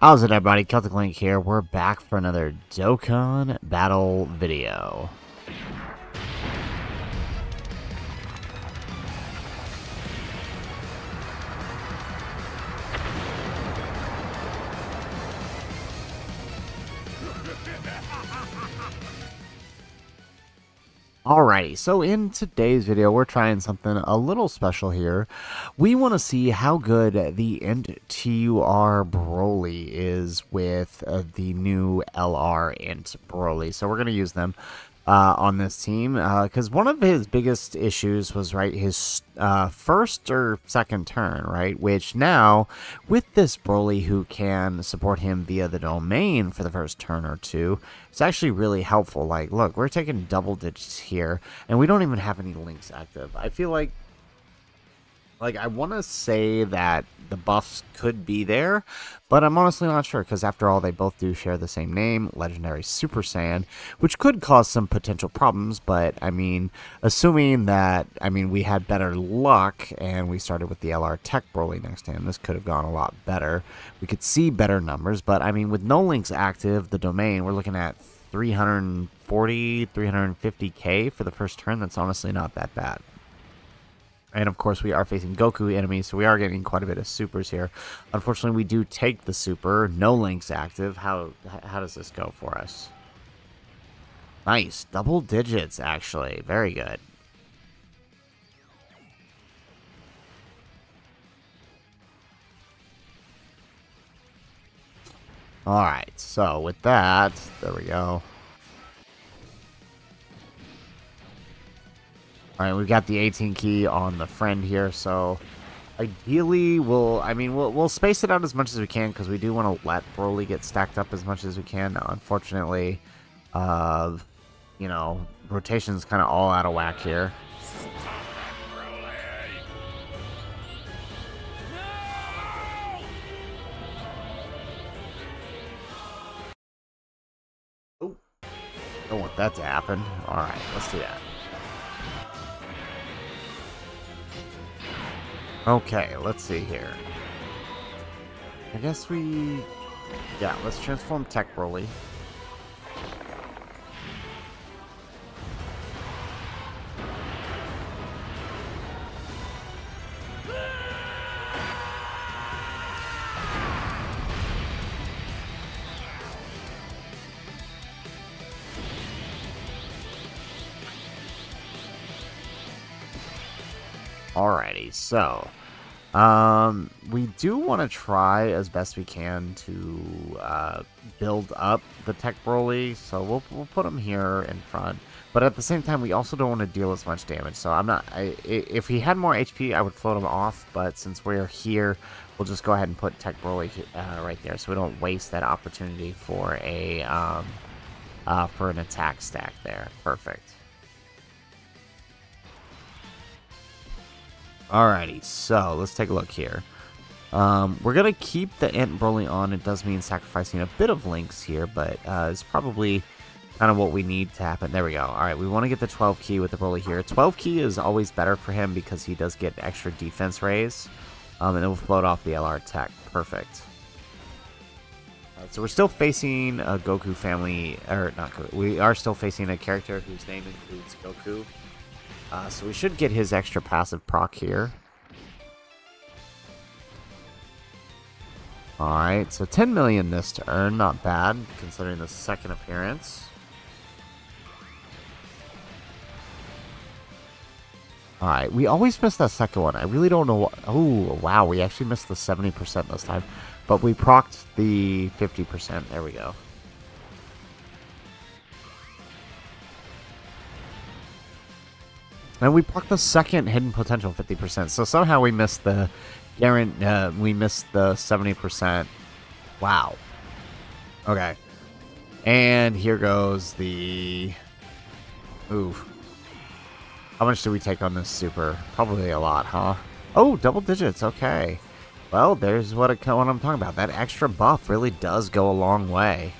How's it everybody, Celtic Link here. We're back for another Dokkan battle video. Alrighty, so in today's video, we're trying something a little special here. We want to see how good the IntTUR Broly is with uh, the new LR Int Broly. So we're going to use them uh, on this team because uh, one of his biggest issues was right his uh, first or second turn, right? Which now with this Broly who can support him via the domain for the first turn or two, it's actually really helpful. Like, look, we're taking double digits here, and we don't even have any links active. I feel like like, I want to say that the buffs could be there, but I'm honestly not sure, because after all, they both do share the same name, Legendary Super Saiyan, which could cause some potential problems, but, I mean, assuming that, I mean, we had better luck, and we started with the LR Tech Broly next to him, this could have gone a lot better. We could see better numbers, but, I mean, with no links active, the domain, we're looking at 340, 350k for the first turn, that's honestly not that bad. And of course, we are facing Goku enemies, so we are getting quite a bit of supers here. Unfortunately, we do take the super. No links active. How how does this go for us? Nice. Double digits, actually. Very good. Alright, so with that, there we go. Alright, we've got the 18 key on the friend here, so ideally we'll, I mean, we'll, we'll space it out as much as we can because we do want to let Broly get stacked up as much as we can. Unfortunately, uh, you know, rotation's kind of all out of whack here. Oh, don't want that to happen. Alright, let's do that. Okay, let's see here. I guess we... Yeah, let's transform Tech Broly. Alrighty, so um, we do want to try as best we can to uh, build up the Tech Broly, so we'll, we'll put him here in front. But at the same time, we also don't want to deal as much damage, so I'm not... I, if he had more HP, I would float him off, but since we're here, we'll just go ahead and put Tech Broly uh, right there, so we don't waste that opportunity for a... Um, uh, for an attack stack there. Perfect. Alrighty, so let's take a look here. Um, we're going to keep the Int Broly on. It does mean sacrificing a bit of links here, but uh, it's probably kind of what we need to happen. There we go. Alright, we want to get the 12 key with the Broly here. 12 key is always better for him because he does get extra defense raise. Um, and it will float off the LR tech. Perfect. Right, so we're still facing a Goku family, or not Goku, we are still facing a character whose name includes Goku. Uh, so we should get his extra passive proc here. Alright, so 10 million this turn, not bad, considering the second appearance. Alright, we always miss that second one. I really don't know what... Oh, wow, we actually missed the 70% this time. But we procced the 50%. There we go. And we blocked the second hidden potential 50%. So somehow we missed the guarantee, uh, we missed the 70%. Wow. Okay. And here goes the... Oof. How much do we take on this super? Probably a lot, huh? Oh, double digits. Okay. Well, there's what, it, what I'm talking about. That extra buff really does go a long way.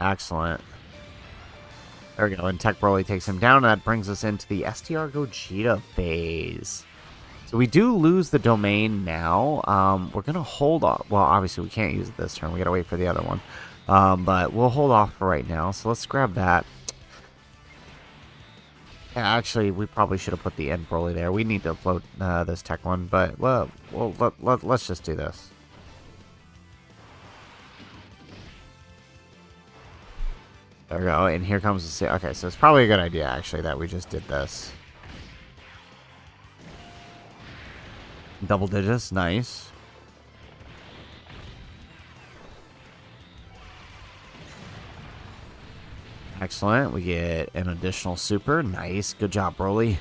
Excellent. There we go, and Tech Broly takes him down, and that brings us into the STR Gogeta phase. So we do lose the domain now. Um, we're going to hold off. Well, obviously we can't use it this turn. We got to wait for the other one. Um, but we'll hold off for right now. So let's grab that. Yeah, actually, we probably should have put the Int Broly there. We need to float uh, this tech one, but well, well let, let, let's just do this. There we go, and here comes the... sea. Okay, so it's probably a good idea, actually, that we just did this. Double digits, nice. Excellent, we get an additional super, nice, good job, Broly.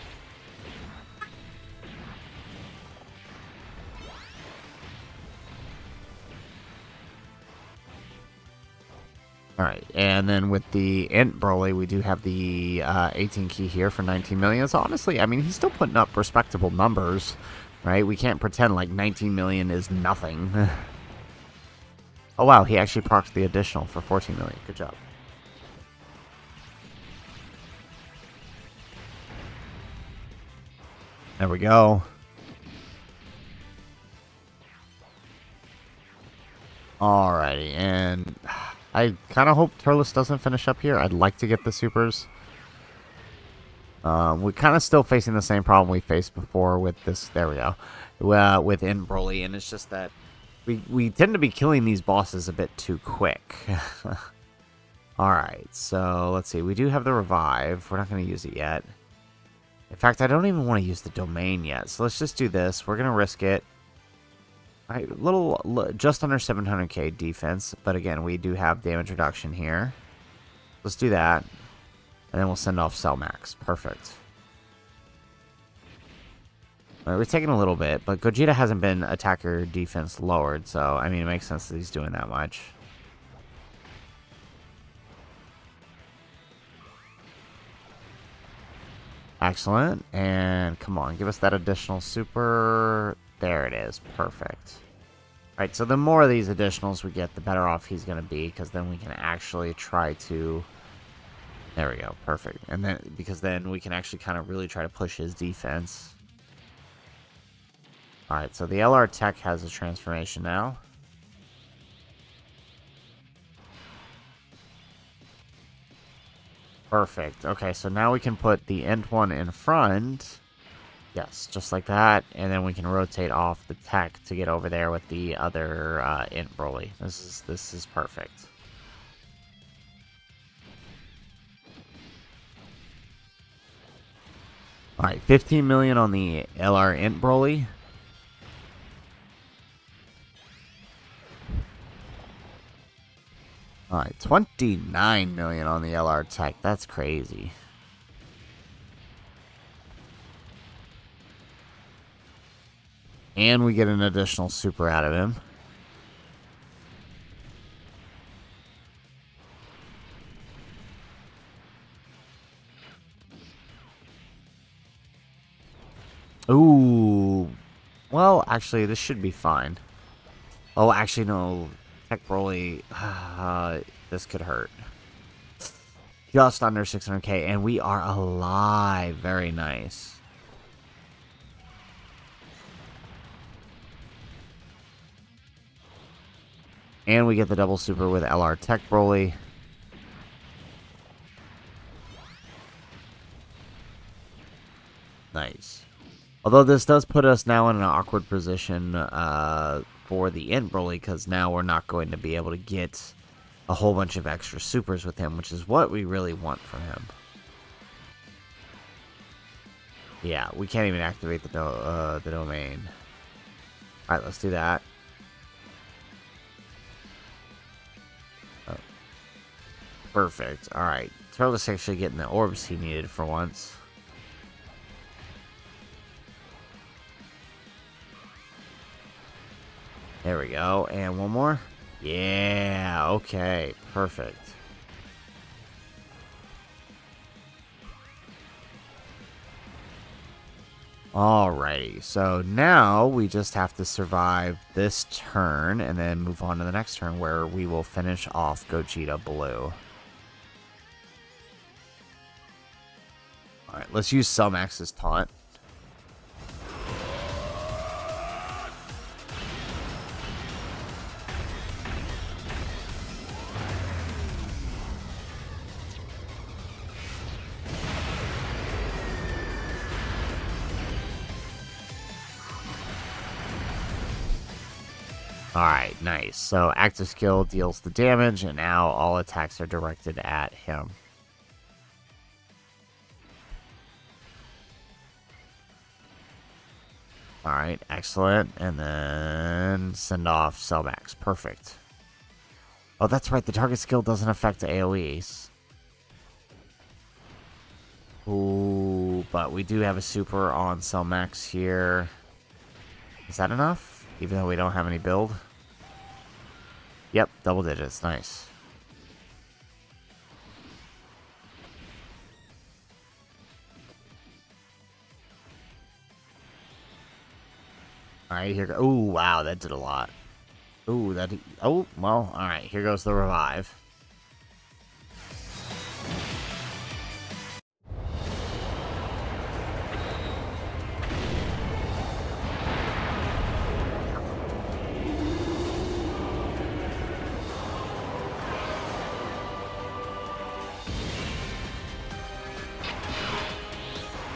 Alright, and then with the Int Broly, we do have the uh, 18 key here for 19 million. So honestly, I mean, he's still putting up respectable numbers, right? We can't pretend like 19 million is nothing. oh wow, he actually procs the additional for 14 million. Good job. There we go. Alrighty, and I kind of hope Turles doesn't finish up here. I'd like to get the supers. Um, we're kind of still facing the same problem we faced before with this. There we go. Uh, with Broly, and it's just that we, we tend to be killing these bosses a bit too quick. Alright, so let's see. We do have the revive. We're not going to use it yet. In fact, I don't even want to use the domain yet. So let's just do this. We're going to risk it. Right, little, just under 700k defense, but again, we do have damage reduction here. Let's do that, and then we'll send off Cell Max. Perfect. Right, we're taking a little bit, but Gogeta hasn't been attacker defense lowered, so, I mean, it makes sense that he's doing that much. Excellent, and come on, give us that additional super... There it is. Perfect. Alright, so the more of these additionals we get, the better off he's going to be, because then we can actually try to... There we go. Perfect. And then, because then we can actually kind of really try to push his defense. Alright, so the LR Tech has a transformation now. Perfect. Okay, so now we can put the Int one in front. Yes, just like that, and then we can rotate off the tech to get over there with the other uh, Int Broly. This is this is perfect. All right, 15 million on the LR Int Broly. All right, 29 million on the LR Tech. That's crazy. And we get an additional super out of him. Ooh. Well, actually, this should be fine. Oh, actually, no. Tech Broly. Uh, this could hurt. Just under 600k, and we are alive. Very nice. And we get the double super with LR Tech Broly. Nice. Although this does put us now in an awkward position uh, for the Int Broly, because now we're not going to be able to get a whole bunch of extra supers with him, which is what we really want from him. Yeah, we can't even activate the, do uh, the domain. Alright, let's do that. Perfect. Alright. Turles actually getting the orbs he needed for once. There we go. And one more. Yeah, okay. Perfect. Alrighty, so now we just have to survive this turn and then move on to the next turn where we will finish off Gogeta Blue. Let's use some Axe's taunt. Alright, nice. So active skill deals the damage, and now all attacks are directed at him. Alright, excellent. And then send off Cell Max. Perfect. Oh, that's right. The target skill doesn't affect AoEs. Ooh, but we do have a super on Cell Max here. Is that enough? Even though we don't have any build? Yep, double digits. Nice. Alright, here go. Oh, wow, that did a lot. Oh, that... Oh, well, alright, here goes the revive.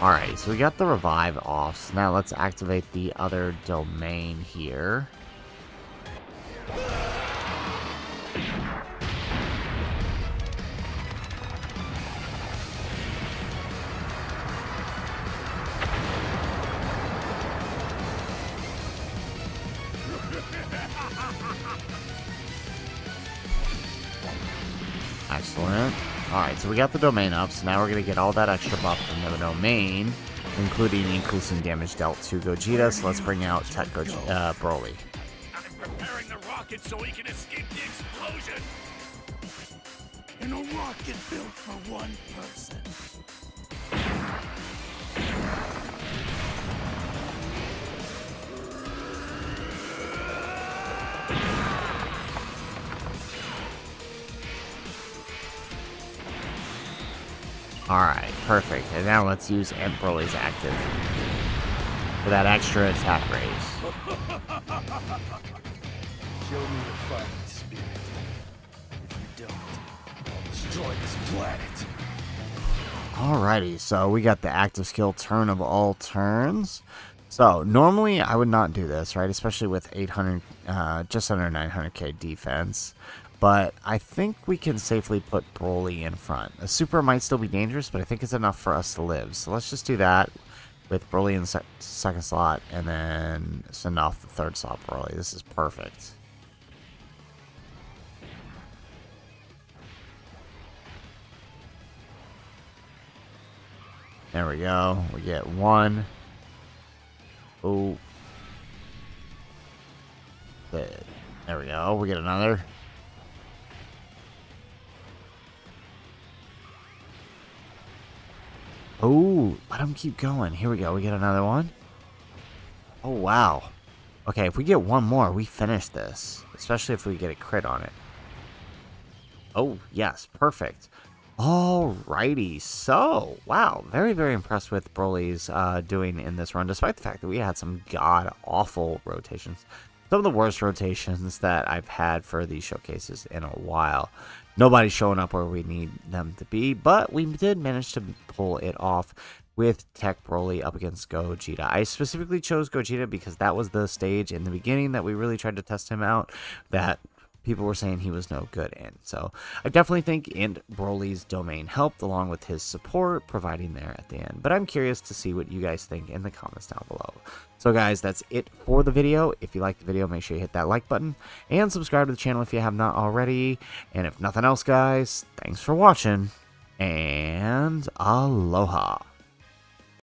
Alright, so we got the revive off. So now let's activate the other domain here. Excellent. Alright, so we got the domain up, so now we're going to get all that extra buff from the domain, including increasing damage dealt to Gogeta, so let's bring out Tech Go uh, Broly. I'm preparing the rocket so he can escape the explosion! In a rocket built for one person. Alright, perfect. And now let's use Broly's active for that extra attack raise. Show me the fighting spirit. If you don't, I'll destroy this planet. Alrighty, so we got the active skill turn of all turns. So normally I would not do this, right? Especially with 800, uh, just under 900k defense but I think we can safely put Broly in front. A super might still be dangerous, but I think it's enough for us to live. So let's just do that with Broly in the second slot, and then send off the third slot Broly. This is perfect. There we go. We get one. Oh. There we go. We get another. Oh, let him keep going. Here we go. We get another one. Oh, wow. Okay, if we get one more, we finish this. Especially if we get a crit on it. Oh, yes. Perfect. Alrighty. So, wow. Very, very impressed with Broly's uh, doing in this run, despite the fact that we had some god-awful rotations. Some of the worst rotations that I've had for these showcases in a while nobody's showing up where we need them to be, but we did manage to pull it off with Tech Broly up against Gogeta. I specifically chose Gogeta because that was the stage in the beginning that we really tried to test him out that people were saying he was no good in. So I definitely think Int Broly's domain helped along with his support providing there at the end. But I'm curious to see what you guys think in the comments down below. So guys, that's it for the video. If you liked the video, make sure you hit that like button and subscribe to the channel if you have not already. And if nothing else, guys, thanks for watching and aloha.